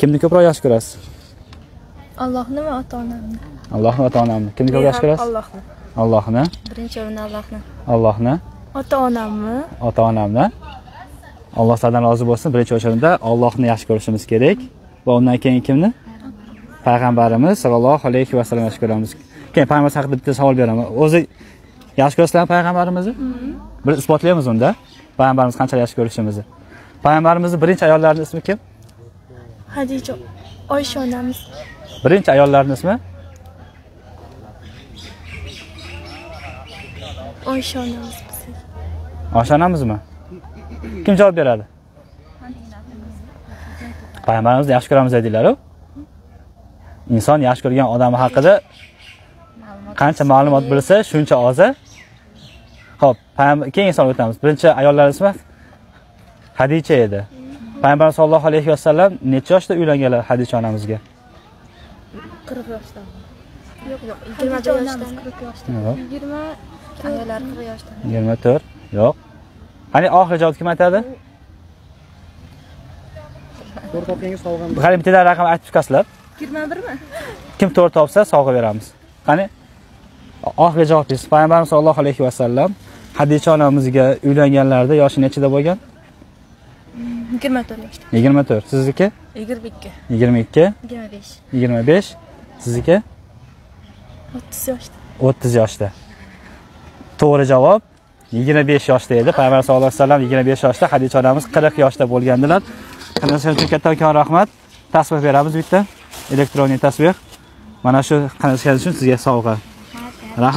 Kimni ko'proq yaxshi ko'rasiz? Allohni va ota-onamni. Allohni ota onamni. Kimni ko'proq yaxshi ko'rasiz? Allohni. Allohni, Birinchi o'rinda Allohni. Allohni, Ota-onamni. ota onamni. Alloh sizdan rozi bo'lsin. Birinchi o'rinda Allohni yaxshi ko'rishimiz kerak. Va undan keyin kimni? Payg'ambarimiz sollallohu alayhi vasallam yaxshi ko'ramiz. Keyin payg'ambar haqida bitta savol beraman. O'zi yaxshi ko'rasizlarmi payg'ambarimizni? Bir isbotlaymiz unda. Payg'ambarimiz qanchalik yaxshi ko'rishimizni. Payg'ambarimizning birinchi ayollarining ismi kim? Hadija Oysha onamiz. Birinchi ayollarning ismi? Oysha onamiz. Oysha onamizmi? Kim javob beradi? Payg'ambarimizni yaxshi ko'ramiz dedilar-ku. Inson yaxshi ko'rgan odami haqida qancha ma'lumot bilsa, shuncha oza. Xo'p, payg'ambar keyin inson o'tamiz. Birinchi ayollar ismi Hadicha edi. Payg'ambar sollallohu alayhi vasallam necha yoshda uylanganlar Hadicha onamizga? 40 yoshda. Yo'q, yo'q. 20 yoshda. 40 yoshda. Yo'q. 20 ayollar 40 yoshda. 24. Yo'q. Qani oxirgi javob kim aytadi? To'rt topgangiz sovg'am. Qani bittadan raqam aytib chiqasizlar. 21 mi? Kim to'g'ri topsa sovg'a beramiz. Qani? Oxirgi javobingiz Payg'ambarimiz sollallohu alayhi vasallam Hadicha onamizga uylanganlarida yoshi nechida bo'lgan? 24 yoshda. 24. Sizniki? 22. 22, 25. 25. Sizniki? 30 yoshda. 30 yoshda. To'g'ri javob 25 yoshda edi. Payg'ambar sollallohu alayhi vasallam 25 yoshda, Hadicha onamiz 40 yoshda bo'lgandilar. Qanday uchun kattakon rahmat. Tasbih beramiz bitta. Elektron tasbih. Mana shu qanday uchun sizga sovg'a. Rahmat.